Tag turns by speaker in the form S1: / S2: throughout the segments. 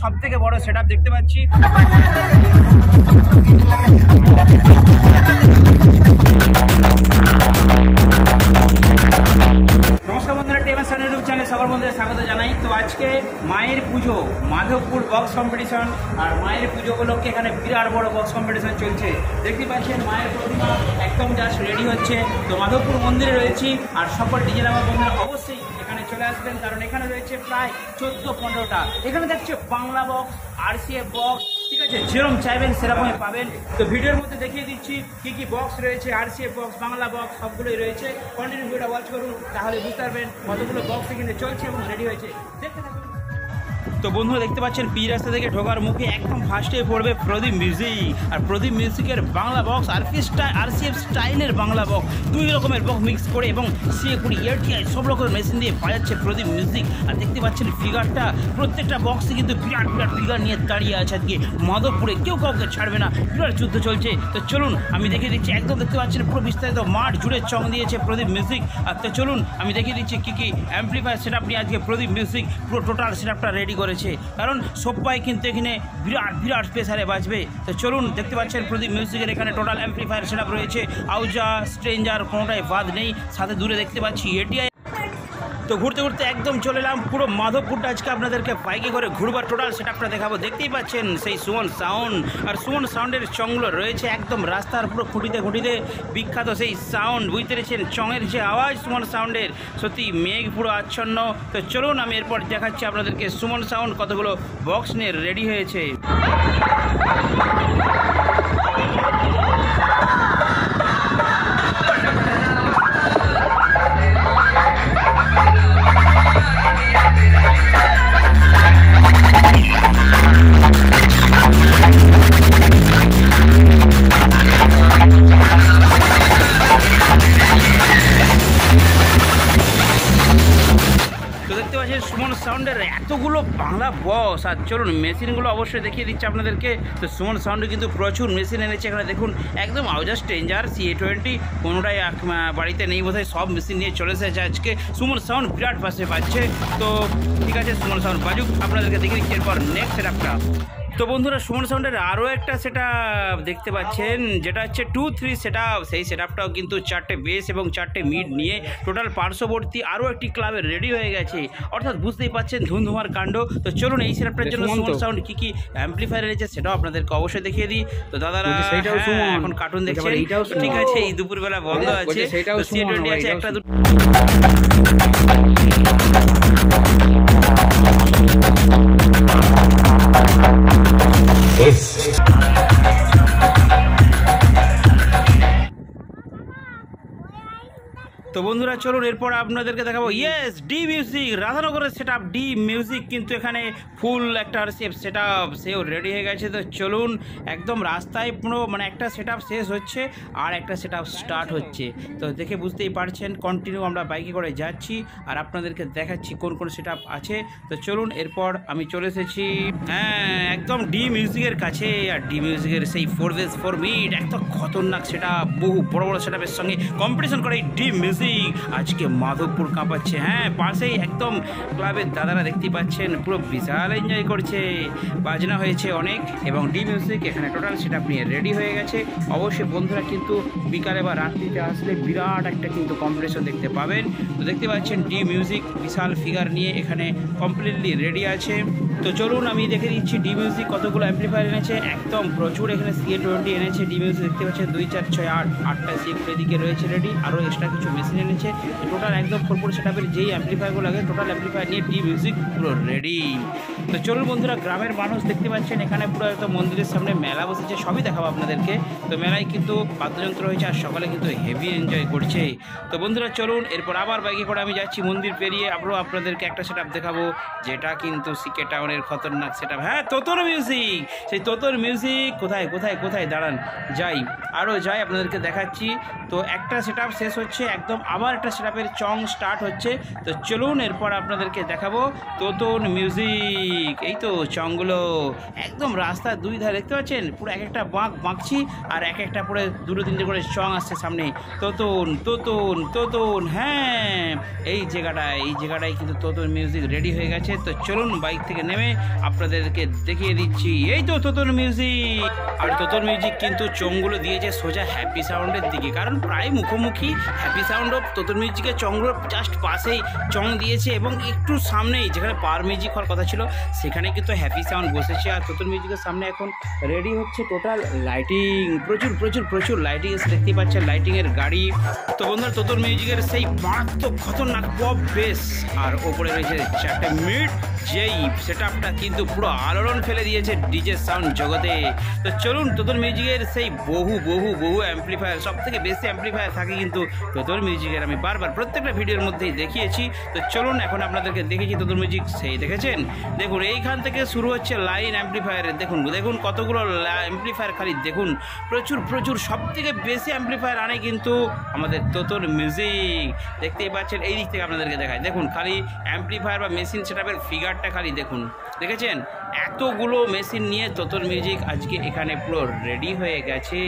S1: সব থেকে বড় সেট দেখতে পাচ্ছি। সবার জানাই। তো আজকে মায়ের পুজো, মাধবপুর বক্স কম্পিটিশন আর মায়ের পুজো উপলক্ষে এখানে বিরাট বড় বক্স কম্পিটিশন চলছে। দেখতে পাচ্ছেন, মায়ের প্রতিমা একদম জাস্ট রেডি হচ্ছে। তো মাধবপুর মন্দিরে রয়েছি, আর সকল ডিজে আমার বন্ধুরা অবশ্যই এখানে চলে আসবেন, কারণ এখানে রয়েছে প্রায় চোদ্দ পনেরোটা। এখানে দেখছে বাংলা বক্স আরসিএফ বক্স ঠিক আছে? যেরকম চাইবেন সেরকমই পাবেন। তো ভিডিওর মধ্যে দেখিয়ে দিচ্ছি কি কি বক্স রয়েছে আরসিএফ বক্স বাংলা বক্স সবগুলোই রয়েছে। কন্টিনিউ ভিডিওটা ওয়াচ করুন, তাহলে বুঝতে পারবেন কতগুলো বক্স এখানে চলছে এবং রেডি হয়েছে। দেখতে থাকুন। তো বন্ধুরা দেখতে পাচ্ছেন পি রাস্তা থেকে ঢোকার মুখে একদম ফার্স্টে পড়বে প্রদীপ মিউজিক আর প্রদীপ মিউজিকের বাংলা বক্স আর আর সি এফ স্টাইলের বাংলা বক্স দুই রকমের বক্স মিক্স করে এবং সিএ কুড়ি এয়ারটিআই সব রকমের মেশিন দিয়ে বাজাচ্ছে প্রদীপ মিউজিক আর দেখতে পাচ্ছেন ফিগারটা প্রত্যেকটা বক্সে কিন্তু বিরাট বিরাট ফিগার নিয়ে দাঁড়িয়ে আছে আজকে মাধবপুরে। কেউ কাউকে ছাড়বে না, বিরাট যুদ্ধ চলছে। তো চলুন, আমি দেখে দিচ্ছি, একদম দেখতে পাচ্ছেন পুরো বিস্তারিত মাঠ জুড়ে চং দিয়েছে প্রদীপ মিউজিক আর তো চলুন, আমি দেখিয়ে দিচ্ছি কী কী অ্যাম্পলিফায়ার সেট নিয়ে আজকে প্রদীপ মিউজিক পুরো টোটাল সেটআপটা রেডি করেছে। কারণ সব্বাই কিন্তু এখানে বিরাট বিরাট প্রেসারে বাজবে। তো চলুন, দেখতে পাচ্ছেন প্রদীপ মিউজিকের এখানে টোটাল অ্যাম্পলিফায়ার সেট রয়েছে। আউজা স্ট্রেঞ্জার কোনোটাই বাদ নেই। সাথে দূরে দেখতে পাচ্ছি এটিআই তো ঘুরতে ঘুরতে একদম চলে এলাম। পুরো মাধবপুরটা আজকে আপনাদেরকে বাইকে করে ঘুরবার টোটাল সেটা সেটআপটা দেখাবো। দেখতেই পাচ্ছেন সেই সুমন সাউন্ড আর সুমন সাউন্ডের চংগুলো রয়েছে একদম রাস্তার পুরো খুঁটিতে খুঁটিতে বিখ্যাত সেই সাউন্ড বুঝতে পেরেছেন? চঙের যে আওয়াজ সুমন সাউন্ডের সত্যি মেঘ পুরো আচ্ছন্ন। তো চলুন আমি এরপর দেখাচ্ছি আপনাদেরকে সুমন সাউন্ড কতগুলো বক্স নিয়ে রেডি হয়েছে। তো সুমন সাউন্ডের এতগুলো বাংলা বস, আর চলুন, মেশিনগুলো অবশ্যই দেখিয়ে দিচ্ছে আপনাদেরকে। তো সুমন সাউন্ডে কিন্তু প্রচুর মেশিন এনেছে এখানে, দেখুন, একদম আউজা স্ট্রেঞ্জার সি এ টোয়েন্টি কোনোটাই বাড়িতে নেই বোধহয়, সব মেশিন নিয়ে চলে এসেছে আজকে। সুমন সাউন্ড বিরাট পাশে পাচ্ছে। তো ঠিক আছে, সুমন সাউন্ড বাজুক, আপনাদেরকে দেখিয়ে দিচ্ছি, এরপর নেক্সট সেট আপটা তো বন্ধুরা সুমন সাউন্ডের আরও একটা সেটা দেখতে পাচ্ছেন যেটা হচ্ছে টু থ্রি সেট সেই সেট আপটাও কিন্তু চারটে বেস এবং চারটে মিড নিয়ে টোটাল পার্শ্ববর্তী আরও একটি ক্লাবে রেডি হয়ে গেছে। অর্থাৎ বুঝতেই পাচ্ছেন ধুমধুমার কাণ্ড। তো চলুন এই সেট আপটার জন্য
S2: সুমন
S1: সাউন্ড কী কী অ্যাম্পলিফায়ার রয়েছে সেটাও আপনাদেরকে অবশ্যই দেখিয়ে দিই। তো দাদারা হ্যাঁ। এখন কার্টুন দেখছেন। তো ঠিক আছে এই দুপুরবেলা বন্ধ আছে।
S2: সেইটাও
S1: সি
S2: সুমন,
S1: আছে একটা
S2: সুমন।
S1: দুটো তো বন্ধুরা, চলুন এরপর আপনাদেরকে দেখাবো। ইয়েস ডি মিউজিক রাধানগরের সেট আপ ডি মিউজিক কিন্তু এখানে ফুল একটা সেপ সেট আপ সেও রেডি হয়ে গেছে, তো চলুন একদম রাস্তায় পুরো মানে একটা সেট আপ শেষ হচ্ছে আর একটা সেট আপ স্টার্ট হচ্ছে। তো দেখে বুঝতেই পারছেন কন্টিনিউ আমরা বাইকে করে যাচ্ছি আর আপনাদেরকে দেখাচ্ছি কোন কোন সেট আপ আছে। তো চলুন এরপর আমি চলে এসেছি। হ্যাঁ একদম ডি মিউজিকের কাছে আর ডি মিউজিকের সেই ফোর বেস ফোর মিট একদম খতরনাক সেটা বহু বড় বড় সেটআপের সঙ্গে কম্পিটিশন করে এই ডি মিউজিক আজকে মাধবপুর কাঁপাচ্ছে। হ্যাঁ পাশেই একদম ক্লাবের দাদারা দেখতে পাচ্ছেন, পুরো বিশাল এনজয় করছে। বাজনা হয়েছে অনেক এবং ডি মিউজিক এখানে টোটাল সেটআপ নিয়ে রেডি হয়ে গেছে। অবশ্যই বন্ধুরা কিন্তু বিকালে বা রাত্রিতে আসলে বিরাট একটা কিন্তু কম্পিটিশন দেখতে পাবেন। তো দেখতে পাচ্ছেন ডি মিউজিক বিশাল ফিগার নিয়ে এখানে কমপ্লিটলি রেডি আছে। তো চলুন, আমি দেখে দিচ্ছি ডি মিউজিক কতগুলো অ্যাম্পলিফায়ার এনেছে। একদম প্রচুর এখানে সিএ টোয়েন্টি এনেছে। ডি মিউজিক দেখতে পাচ্ছেন, দুই, চার, ছয়, আট, আটটা সিএ এদিকে রয়েছে রেডি আরও এক্সট্রা কিছু মেশিন এনেছে। টোটাল একদম ফোরপুর সেটআপের যেই অ্যাম্পলিফায়ারগুলো লাগে টোটাল অ্যাম্পলিফায়ার নিয়ে ডি মিউজিক পুরো রেডি তো চলুন বন্ধুরা, গ্রামের মানুষ দেখতে পাচ্ছেন, এখানে পুরো একদম মন্দিরের সামনে মেলা বসেছে, সবই দেখাবো আপনাদেরকে। তো মেলায় কিন্তু বাদ্যযন্ত্র হয়েছে আর সকালে কিন্তু হেভি এনজয় করছে। তো বন্ধুরা, চলুন, এরপর আবার বাইকে করে আমি যাচ্ছি, মন্দির পেরিয়ে আবারও আপনাদেরকে একটা সেটআপ দেখাবো, যেটা কিন্তু সিকে টাউনের খতরনাক সেটআপ হ্যাঁ তোতর মিউজিক সেই তোতর মিউজিক কোথায় কোথায় কোথায়? দাঁড়ান, যাই। আরও যাই, আপনাদেরকে দেখাচ্ছি। তো একটা সেটআপ শেষ হচ্ছে, একদম আবার একটা সেটআপের চং স্টার্ট হচ্ছে। তো চলুন, এরপর আপনাদেরকে দেখাবো তোতন মিউজিক এই তো চংগুলো একদম রাস্তার দুই ধারে, দেখতে পাচ্ছেন? পুরো এক একটা বাঁক বাঁকছি আর এক একটা পরে দুটো তিনটে করে চং আসছে সামনে। তোতন তোতন তোতন হ্যাঁ। এই জায়গাটায় এই জায়গাটায় কিন্তু তোতন মিউজিক রেডি হয়ে গেছে। তো চলুন বাইক থেকে নেমে নেমে আপনাদেরকে দেখিয়ে দিচ্ছি এই তো তোতন মিউজিক আর তোতন মিউজিক কিন্তু চোঙগুলো দিয়েছে সোজা হ্যাপি সাউন্ডের দিকে। কারণ প্রায় মুখোমুখি হ্যাপি সাউন্ড অফ তোতন মিউজিকের চংগুলো জাস্ট পাশেই চং দিয়েছে এবং একটু সামনেই যেখানে পার মিউজিক হওয়ার কথা ছিল সেখানে কিন্তু হ্যাপি সাউন্ড বসেছে। আর তোতন মিউজিকের সামনে এখন রেডি হচ্ছে টোটাল লাইটিং প্রচুর প্রচুর প্রচুর লাইটিং এসে দেখতেই পাচ্ছেন লাইটিংয়ের গাড়ি। তো বন্ধুরা তোতন মিউজিকের সেই মারাত্মক, খতরনাক পপ বেস আর ওপরে রয়েছে চারটে মিড যেই সেট আপটা কিন্তু পুরো আলোড়ন ফেলে দিয়েছে ডিজে সাউন্ড জগতে। তো চলুন তোতন মিউজিকের সেই বহু বহু বহু অ্যাম্পলিফায়ার সব থেকে বেশি অ্যাম্পলিফায়ার থাকে কিন্তু তোতন মিউজিকের আমি বারবার প্রত্যেকটা ভিডিওর মধ্যেই দেখিয়েছি। তো চলুন এখন আপনাদেরকে দেখেছি তোতন মিউজিক সেই দেখেছেন? দেখুন, এইখান থেকে শুরু হচ্ছে লাইন অ্যাম্পলিফায়ারের দেখুন দেখুন কতগুলো অ্যাম্পলিফায়ার খালি দেখুন। প্রচুর প্রচুর সব থেকে বেশি অ্যাম্পলিফায়ার আনে কিন্তু আমাদের তোতন মিউজিক দেখতেই পাচ্ছেন এই দিক থেকে আপনাদেরকে দেখায়। দেখুন, খালি অ্যাম্পলিফায়ার বা মেশিন সেটআপের ফিগারটা খালি দেখুন, দেখেছেন? এতগুলো মেশিন নিয়ে তোতন মিউজিক আজকে এখানে পুরো রেডি হয়ে গেছে।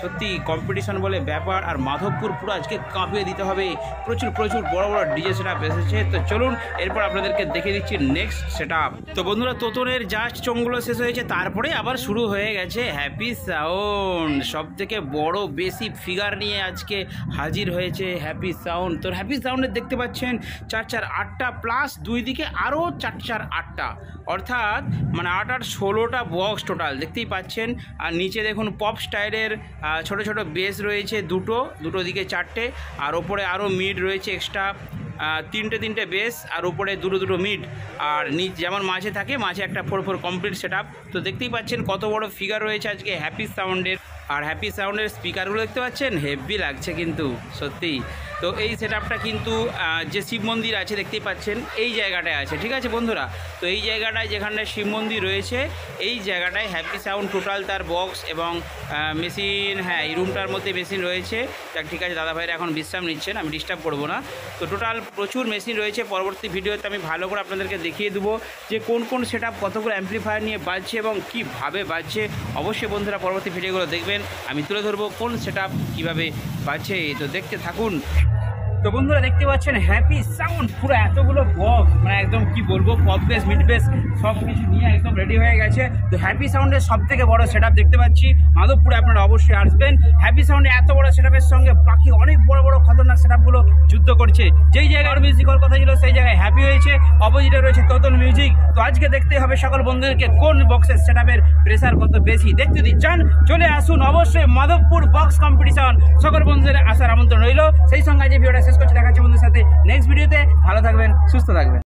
S1: সত্যি কম্পিটিশন বলে ব্যাপার, আর মাধবপুর পুরো আজকে কাঁপিয়ে দিতে হবে। প্রচুর প্রচুর বড় বড় ডিজে সেট এসেছে। তো চলুন, এরপর আপনাদেরকে দেখে দিচ্ছি নেক্সট সেট তো বন্ধুরা, তোতনের জাস্ট চোঙগুলো শেষ হয়েছে, তারপরে আবার শুরু হয়ে গেছে হ্যাপি সাউন্ড সব থেকে বড় বেশি ফিগার নিয়ে আজকে হাজির হয়েছে হ্যাপি সাউন্ড তো হ্যাপি সাউন্ডের দেখতে পাচ্ছেন, চার চার, আটটা প্লাস দুই দিকে আরও চার চার, আটটা। অর্থাৎ মানে আট আট ষোলোটা বক্স টোটাল দেখতেই পাচ্ছেন। আর নিচে দেখুন পপ স্টাইলের ছোট ছোট বেস রয়েছে দুটো দুটো দিকে চারটে। আর ওপরে আরও মিড রয়েছে এক্সট্রা তিনটে তিনটে বেস আর উপরে দুটো দুটো মিড আর নিচ যেমন মাঝে থাকে, মাঝে একটা ফোর ফোর কমপ্লিট সেট তো দেখতেই পাচ্ছেন কত বড় ফিগার রয়েছে আজকে হ্যাপি সাউন্ডের আর হ্যাপি সাউন্ডের স্পিকারগুলো দেখতে পাচ্ছেন? হেভি লাগছে কিন্তু সত্যি তো এই সেট কিন্তু যে শিব মন্দির আছে, দেখতেই পাচ্ছেন, এই জায়গাটায় আছে, ঠিক আছে বন্ধুরা? তো এই জায়গাটায় যেখানটায় শিব মন্দির রয়েছে, এই জায়গাটায় হ্যাপি সাউন্ড টোটাল তার বক্স এবং মেশিন হ্যাঁ এই রুমটার মধ্যে মেশিন রয়েছে। যাক, ঠিক আছে, দাদা ভাইরা এখন বিশ্রাম নিচ্ছেন, আমি ডিস্টার্ব করব না। তো টোটাল প্রচুর মেশিন রয়েছে, পরবর্তী ভিডিওতে আমি ভালো করে আপনাদেরকে দেখিয়ে দেবো যে কোন কোন সেট আপ কতগুলো অ্যাম্পলিফায়ার নিয়ে বাজছে এবং কীভাবে বাজছে। অবশ্যই বন্ধুরা পরবর্তী ভিডিওগুলো দেখবেন, আমি তুলে ধরবো কোন সেট আপ কীভাবে বাজছে। তো দেখতে থাকুন। তো বন্ধুরা দেখতে পাচ্ছেন হ্যাপি সাউন্ড পুরো এতগুলো বক্স একদম কি বলব পপ বেস মিড বেস সব কিছু নিয়ে একদম রেডি হয়ে গেছে। তো হ্যাপি সাউন্ডের সব থেকে বড় সেট দেখতে পাচ্ছি। মাধবপুরে আপনারা অবশ্যই আসবেন। হ্যাপি সাউন্ডে এত বড় সেট সঙ্গে বাকি অনেক বড় বড় খতরনাক সেট যুদ্ধ করছে। যেই জায়গায় মিউজিক হওয়ার কথা ছিল, সেই জায়গায় হ্যাপি হয়েছে। অপোজিটে রয়েছে তোতন মিউজিক তো আজকে দেখতে হবে সকল বন্ধুদেরকে কোন বক্সের সেট প্রেসার কত বেশি। দেখতে দিচ্ছেন, চলে আসুন অবশ্যই মাধবপুর বক্স কম্পিটিশন সকল বন্ধুদের আসার আমন্ত্রণ রইল। সেই সঙ্গে যে ভিডিওটা শেষ করছি। দেখাচ্ছি বন্ধুদের সাথে নেক্সট ভিডিওতে ভালো থাকবেন, সুস্থ থাকবেন।